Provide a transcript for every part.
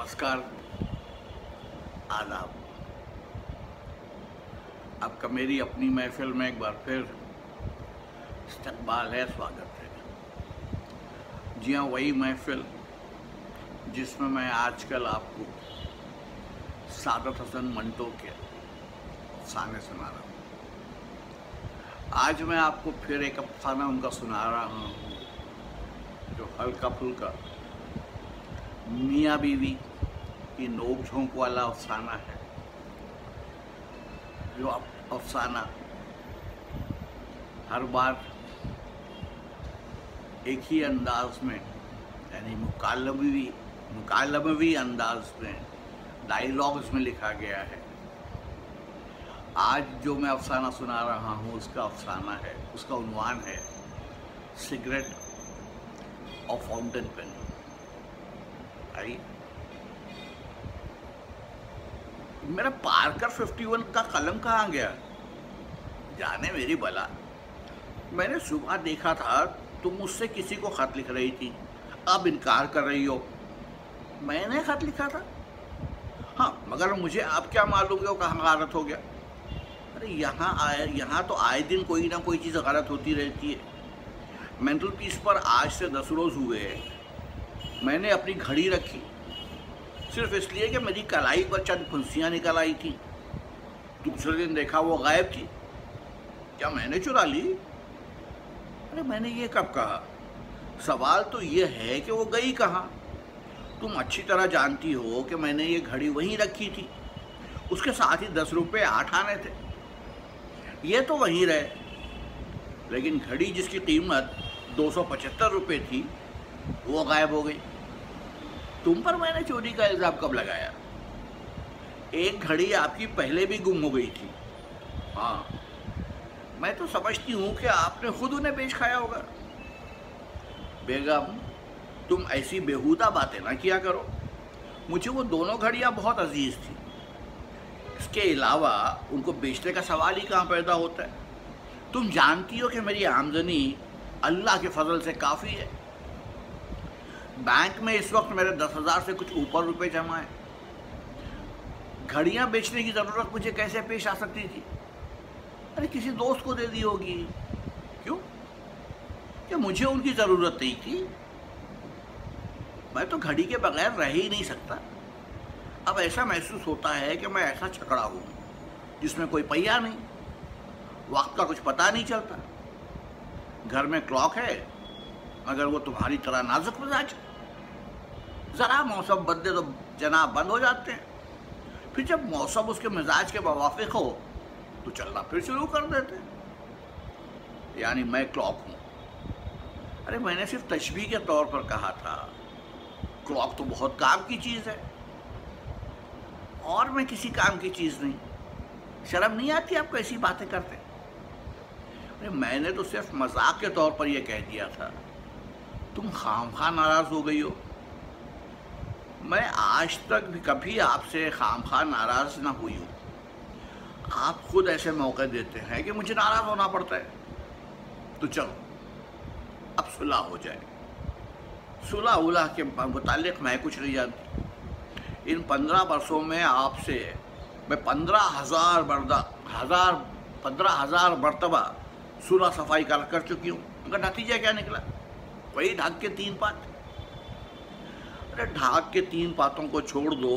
नमस्कार। आदाब। आपका मेरी अपनी महफिल में एक बार फिर इस्तकबाल है, स्वागत है। जी हाँ वही महफिल जिसमें मैं आजकल आपको सादत हसन मंटो के अफसाने सुना रहा हूँ। आज मैं आपको फिर एक अफसाना उनका सुना रहा हूँ, जो हल्का फुल्का मियाँ बीवी की नोक झोंक वाला अफसाना है। जो अफसाना। हर बार एक ही अंदाज में, यानी मुकालमवी मुकालमवी अंदाज में डायलॉग्स में लिखा गया है। आज जो मैं अफसाना सुना रहा हूँ, उसका अफसाना है, उसका उन्वान है। सिगरेट और फाउंटेन पेन आई मेरा पार्कर 51 का कलम कहाँ गया? जाने मेरी बला। मैंने सुबह देखा था, तुम मुझसे किसी को खत लिख रही थी। अब इनकार कर रही हो। मैंने खत लिखा था? हाँ मगर मुझे अब क्या मालूम कि वो कहाँ गलत हो गया? अरे, यहाँ आए, यहाँ तो आए दिन कोई ना कोई चीज़ गलत होती रहती है। मेंटल पीस पर आज से दस रोज़ हुए मैंने अपनी घड़ी रखी। सिर्फ़ इसलिए कि मेरी कलाई पर चंद फुंसियाँ निकल आई थी। दूसरे दिन देखा वो गायब थी। क्या मैंने चुरा ली? अरे मैंने ये कब कहा? सवाल तो ये है कि वो गई कहाँ? तुम अच्छी तरह जानती हो कि मैंने ये घड़ी वहीं रखी थी। उसके साथ ही दस रुपये आठ आने थे। ये तो वहीं रहे। लेकिन घड़ी जिसकी कीमत दो सौ पचहत्तर रुपये थी, वो गायब हो गई। तुम पर मैंने चोरी का इल्ज़ाम कब लगाया? एक घड़ी आपकी पहले भी गुम हो गई थी। हाँ मैं तो समझती हूँ कि आपने खुद उन्हें बेच खाया होगा। बेगम, तुम ऐसी बेहूदा बातें ना किया करो। मुझे वो दोनों घड़ियाँ बहुत अज़ीज़ थी। इसके अलावा उनको बेचने का सवाल ही कहाँ पैदा होता है? तुम जानती हो कि मेरी आमदनी अल्लाह के फजल से काफ़ी है। बैंक में इस वक्त मेरे दस हज़ार से कुछ ऊपर रुपए जमा है। घड़ियाँ बेचने की ज़रूरत मुझे कैसे पेश आ सकती थी? अरे, किसी दोस्त को दे दी होगी। क्यों? क्या मुझे उनकी ज़रूरत नहीं थी? मैं तो घड़ी के बगैर रह ही नहीं सकता। अब ऐसा महसूस होता है कि मैं ऐसा छकड़ा हूँ, जिसमें कोई पहिया नहीं। वक्त का कुछ पता नहीं चलता। घर में क्लॉक है, मगर वो तुम्हारी तरह नाजुक मिजाज ज़रा मौसम बदले तो जनाब बंद हो जाते हैं। फिर जब मौसम उसके मिजाज के मुवाफिक हो तो चलना फिर शुरू कर देते हैं। यानी मैं क्लॉक हूँ। अरे मैंने सिर्फ़ तशबी के तौर पर कहा था, क्लॉक तो बहुत काम की चीज़ है। और मैं किसी काम की चीज़ नहीं। शर्म नहीं आती आपको ऐसी बातें करते? अरे मैंने तो सिर्फ़ मज़ाक के तौर पर यह कह दिया था, तुम खाम खा नाराज़ हो गई हो। मैं आज तक भी कभी आपसे खाम खा नाराज़ ना हुई हूँ। आप खुद ऐसे मौके देते हैं कि मुझे नाराज़ होना पड़ता है। तो चलो, अब सुलह हो जाए। सुलह उलह के मुतालिक मैं कुछ नहीं जानती। इन पंद्रह बरसों में आपसे मैं पंद्रह हज़ार बर्दा हज़ार, पंद्रह हज़ार मरतबा सुलह सफ़ाई कर कर चुकी हूँ। उनका नतीजा क्या निकला? वही ढाक के तीन पात। अरे ढाक के तीन पातों को छोड़ दो।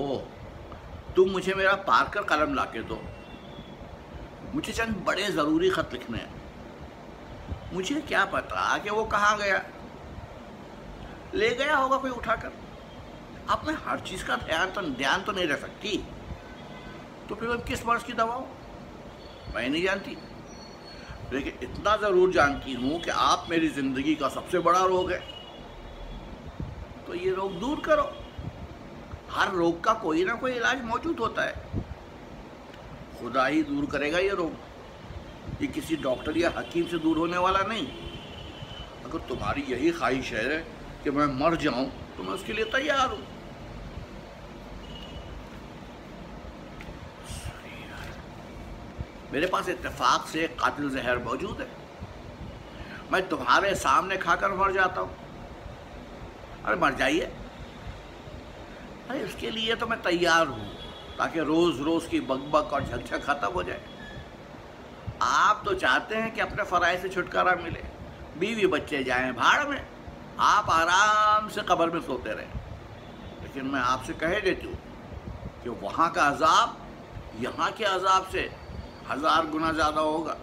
तुम मुझे मेरा पार्कर कलम ला के दो। मुझे चंद बड़े ज़रूरी ख़त लिखने हैं। मुझे क्या पता कि वो कहाँ गया। ले गया होगा कोई उठाकर। आप में हर चीज़ का ध्यान तो ध्यान तो नहीं रह सकती। तो फिर मैं किस वर्ष की दवा मैं नहीं जानती। लेकिन इतना ज़रूर जानती हूँ कि आप मेरी ज़िंदगी का सबसे बड़ा रोग है। तो ये रोग दूर करो। हर रोग का कोई ना कोई इलाज मौजूद होता है। खुदा ही दूर करेगा ये रोग। ये किसी डॉक्टर या हकीम से दूर होने वाला नहीं। अगर तुम्हारी यही ख्वाहिश है कि मैं मर जाऊँ तो मैं उसके लिए तैयार हूँ। मेरे पास इत्तेफाक से कातिल जहर मौजूद है। मैं तुम्हारे सामने खाकर मर जाता हूँ। अरे मर जाइए। अरे इसके लिए तो मैं तैयार हूँ, ताकि रोज़ रोज़ की बकबक और झकझक ख़त्म हो जाए। आप तो चाहते हैं कि अपने फराय से छुटकारा मिले। बीवी बच्चे जाएँ भाड़ में, आप आराम से कब्र में सोते रहें। लेकिन मैं आपसे कह देती हूँ कि वहाँ का अजाब, यहाँ के अजाब से हज़ार गुना ज़्यादा होगा।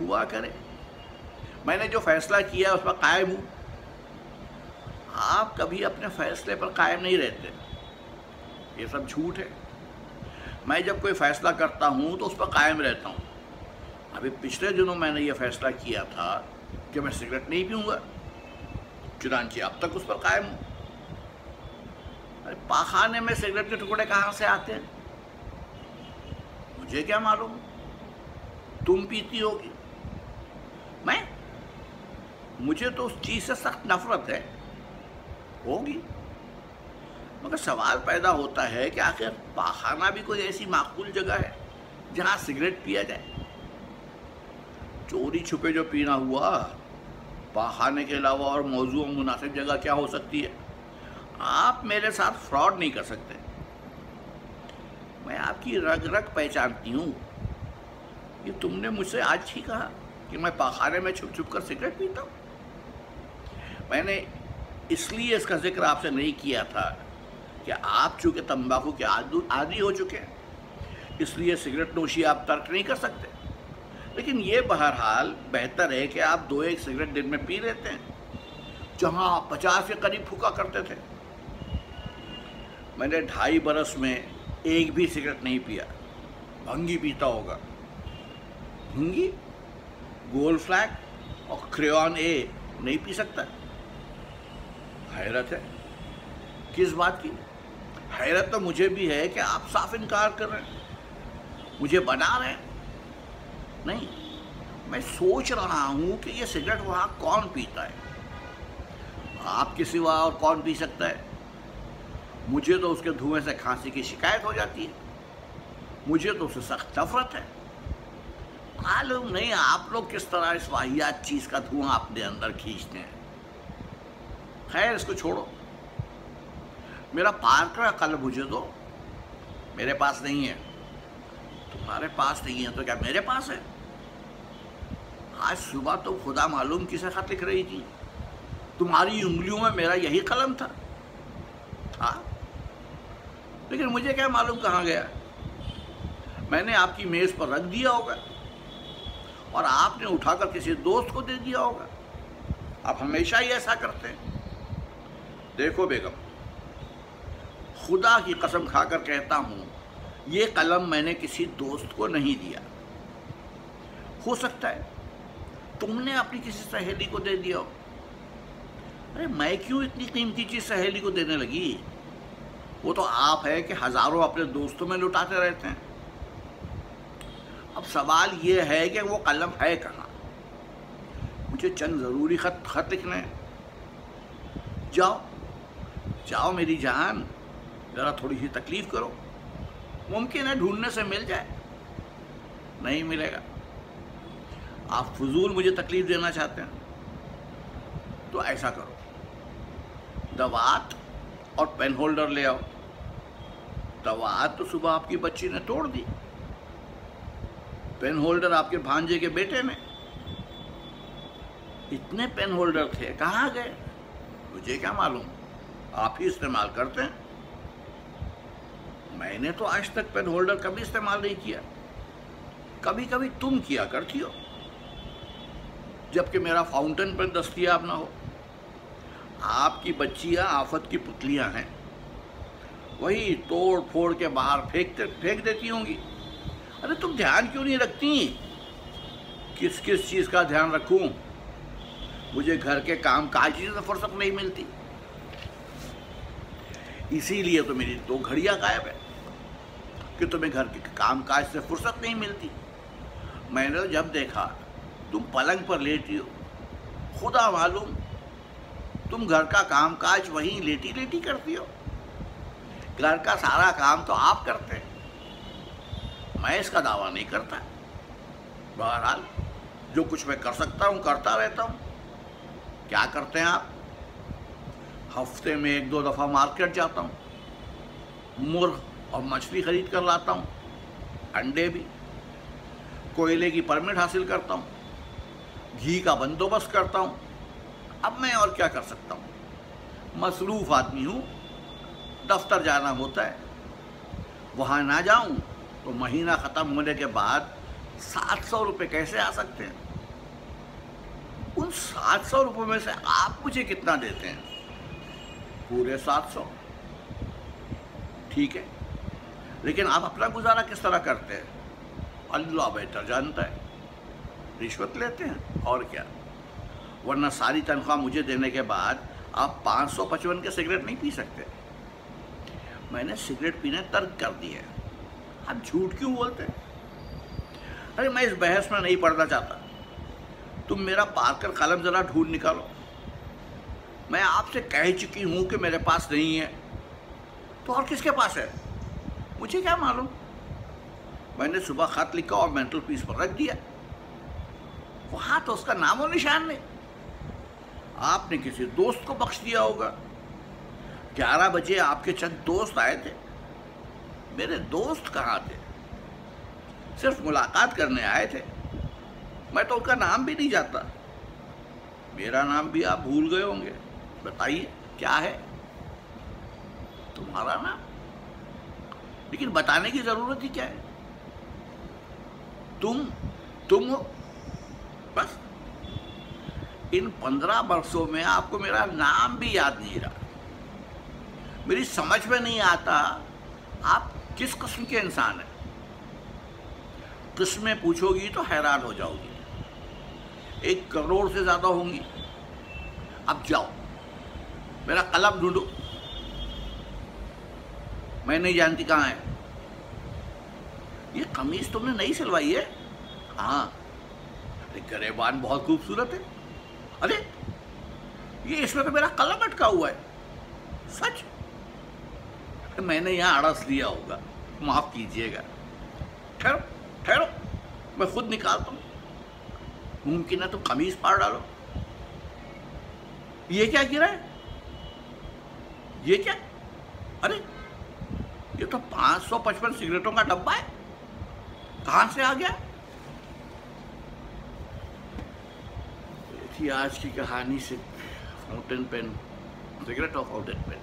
हुआ करे। मैंने जो फैसला किया उस पर कायम हूँ। आप कभी अपने फैसले पर कायम नहीं रहते। ये सब झूठ है। मैं जब कोई फैसला करता हूँ तो उस पर कायम रहता हूँ। अभी पिछले दिनों मैंने ये फैसला किया था कि मैं सिगरेट नहीं पीऊँगा। चुनानची अब तक उस पर कायम हूँ। अरे, पाखाने में सिगरेट के टुकड़े कहाँ से आते हैं? मुझे क्या मालूम? तुम पीती होगी। मैं? मुझे तो उस चीज़ से सख्त नफरत है। होगी। मगर सवाल पैदा होता है कि आखिर पाखाना भी कोई ऐसी माकूल जगह है जहाँ सिगरेट पिया जाए? चोरी छुपे जो पीना हुआ, पाखाने के अलावा और मौजू और मुनासिब जगह क्या हो सकती है? आप मेरे साथ फ्रॉड नहीं कर सकते। मैं आपकी रग रग पहचानती हूँ। ये तुमने मुझसे आज ही कहा कि मैं पाखाने में छुप छुप कर सिगरेट पीता हूँ। मैंने इसलिए इसका ज़िक्र आपसे नहीं किया था कि आप चूँकि तंबाकू के आदि हो चुके हैं, इसलिए सिगरेट नोशी आप तर्क नहीं कर सकते। लेकिन ये बहरहाल बेहतर है कि आप दो एक सिगरेट दिन में पी लेते हैं, जहाँ आप पचास के करीब फूका करते थे। मैंने ढाई बरस में एक भी सिगरेट नहीं पिया। भंगी पीता होगा। भंगी? गोल फ्लैग और क्रेन ए नहीं पी सकता। हैरत है। किस बात की? हैरत तो मुझे भी है कि आप साफ़ इनकार कर रहे हैं। मुझे बना रहे हैं। नहीं, मैं सोच रहा हूँ कि ये सिगरेट वहाँ कौन पीता है? आपके सिवा और कौन पी सकता है? मुझे तो उसके धुएँ से खांसी की शिकायत हो जाती है। मुझे तो उससे सख्त नफरत है। मालूम नहीं आप लोग किस तरह इस वाहियात चीज़ का धुआँ अपने अंदर खींचते हैं। खैर, इसको छोड़ो। मेरा पार्कर कल मुझे दो। मेरे पास नहीं है। तुम्हारे पास नहीं है तो क्या मेरे पास है? आज सुबह तो खुदा मालूम किसे खत लिख रही थी। तुम्हारी उंगलियों में मेरा यही कलम था। हाँ लेकिन मुझे क्या मालूम कहाँ गया? मैंने आपकी मेज़ पर रख दिया होगा। और आपने उठाकर किसी दोस्त को दे दिया होगा। आप हमेशा ही ऐसा करते हैं। देखो बेगम, खुदा की कसम खाकर कहता हूँ, ये कलम मैंने किसी दोस्त को नहीं दिया। हो सकता है तुमने अपनी किसी सहेली को दे दिया हो। अरे मैं क्यों इतनी कीमती चीज़ सहेली को देने लगी? वो तो आप है कि हज़ारों अपने दोस्तों में लुटाते रहते हैं। अब सवाल ये है कि वो कलम है कहाँ? मुझे चंद ज़रूरी खत खत लिखने जाओ जाओ मेरी जान, ज़रा थोड़ी सी तकलीफ़ करो। मुमकिन है ढूँढने से मिल जाए। नहीं मिलेगा। आप फजूल मुझे तकलीफ़ देना चाहते हैं तो ऐसा करो। दवात और पेन होल्डर ले आओ। दवात तो सुबह आपकी बच्ची ने तोड़ दी। पेन होल्डर आपके भांजे के बेटे ने। इतने पेन होल्डर थे, कहाँ गए? मुझे क्या मालूम? आप ही इस्तेमाल करते हैं। मैंने तो आज तक पेन होल्डर कभी इस्तेमाल नहीं किया। कभी कभी तुम किया करती हो। जबकि मेरा फाउंटेन पेन दस्तियाब ना हो। आपकी बच्चियाँ आफत की पुतलियाँ हैं। वही तोड़ फोड़ के बाहर फेंकते, फेंक देती होंगी। अरे तुम ध्यान क्यों नहीं रखती? किस किस चीज़ का ध्यान रखूँ? मुझे घर के काम काज से फुर्सत नहीं मिलती। इसीलिए तो मेरी दो घड़ियाँ गायब है कि तुम्हें घर के काम काज से फुर्सत नहीं मिलती। मैंने तो जब देखा, तुम पलंग पर लेटी हो। खुदा मालूम, तुम घर का काम काज वहीं लेटी लेटी करती हो। घर का सारा काम तो आप करते हैं। मैं इसका दावा नहीं करता। बहरहाल, जो कुछ मैं कर सकता हूँ, करता रहता हूँ। क्या करते हैं आप? हफ़्ते में एक दो दफ़ा मार्केट जाता हूँ। मुर्ग और मछली खरीद कर लाता हूँ। अंडे भी। कोयले की परमिट हासिल करता हूँ। घी का बंदोबस्त करता हूँ। अब मैं और क्या कर सकता हूँ? मसरूफ आदमी हूँ। दफ्तर जाना होता है। वहाँ ना जाऊँ तो महीना ख़त्म होने के बाद सात सौ रुपये कैसे आ सकते हैं? उन सात सौ रुपये में से आप मुझे कितना देते हैं? पूरे सात सौ। ठीक है? लेकिन आप अपना गुजारा किस तरह करते हैं? अल्लाह बेहतर जानता है। रिश्वत लेते हैं, और क्या? वरना सारी तनख्वाह मुझे देने के बाद आप पाँच सौ पचपन के सिगरेट नहीं पी सकते। मैंने सिगरेट पीने तर्क कर दिए आप झूठ क्यों बोलते हैं? अरे मैं इस बहस में नहीं पढ़ना चाहता। तुम मेरा पार्कर कलम ज़रा ढूंढ निकालो। मैं आपसे कह चुकी हूँ कि मेरे पास नहीं है। तो और किसके पास है? मुझे क्या मालूम? मैंने सुबह खत लिखा और मेंटल पीस पर रख दिया। वहाँ तो उसका नाम और निशान नहीं। आपने किसी दोस्त को बख्श दिया होगा। ग्यारह बजे आपके चंद दोस्त आए थे। मेरे दोस्त कहाँ थे? सिर्फ़ मुलाकात करने आए थे। मैं तो उनका नाम भी नहीं जानता। मेरा नाम भी आप भूल गए होंगे। बताइए, क्या है? तुम्हारा नाम लेकिन बताने की ज़रूरत ही क्या है? तुम तुम हो। बस। इन पंद्रह वर्षों में आपको मेरा नाम भी याद नहीं रहा। मेरी समझ में नहीं आता आप किस किस्म के इंसान हैं। किस्में पूछोगी तो हैरान हो जाओगी। एक करोड़ से ज़्यादा होंगी। अब जाओ। मेरा कलम ढूंढो। मैं नहीं जानती कहाँ है। ये कमीज तुमने नहीं सिलवाई है? हाँ। अरे गरेबान, बहुत खूबसूरत है। अरे, ये इसमें तो मेरा कलम अटका हुआ है। सच? मैंने यहाँ अड़स लिया होगा। माफ़ कीजिएगा। ठहरो ठहरो। मैं खुद निकालता हूँ। मुमकिन है तो कमीज पार डालो। ये क्या गिरा है? ये क्या? अरे, ये तो पाँच सौ पचपन सिगरेटों का डब्बा है। कहाँ से आ गया? थी आज की कहानी से फाउंटेन पेन सिगरेट और फाउंटेन पेन